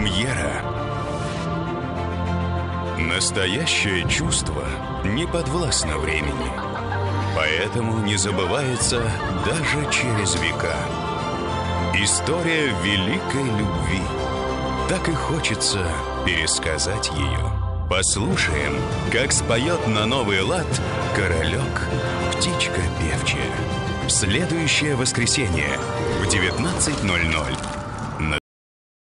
Премьера. Настоящее чувство не подвластно времени. Поэтому не забывается даже через века. История великой любви. Так и хочется пересказать ее. Послушаем, как споет на новый лад королек птичка певчая. Следующее воскресенье в 19.00